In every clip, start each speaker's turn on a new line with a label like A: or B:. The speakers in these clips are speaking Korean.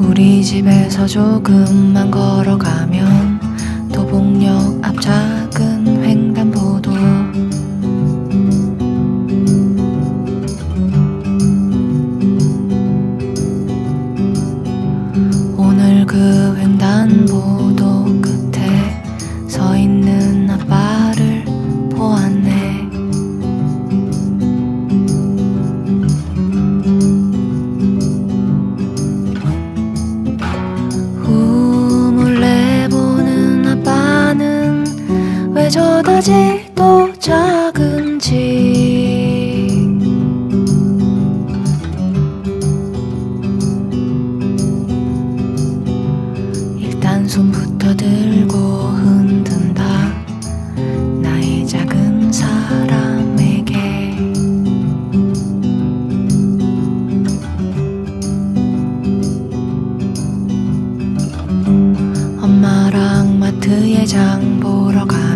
A: 우리 집에서 조금만 걸어가면 도봉역 앞 작은 횡단보도. 오늘 그 횡단보도 작은지 일단 손부터 들고 흔든다. 나의 작은 사람에게. 엄마랑 마트에 장 보러 가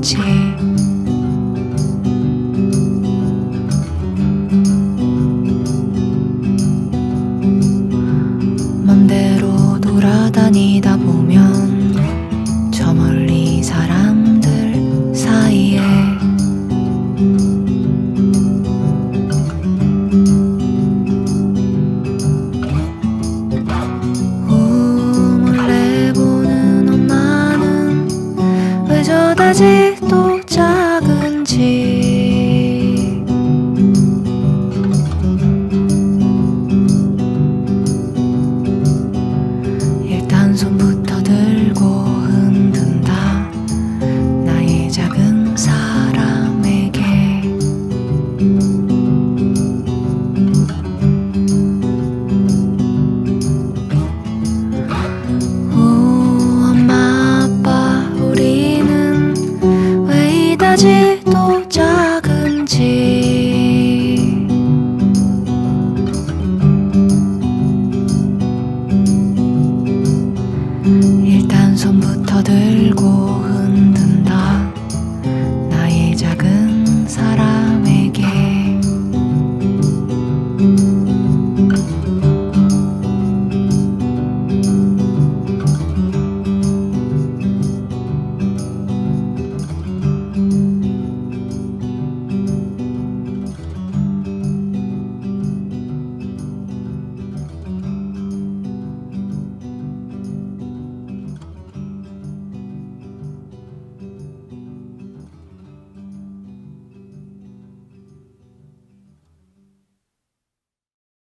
A: 놀지. 맘대로 돌아다니다 보면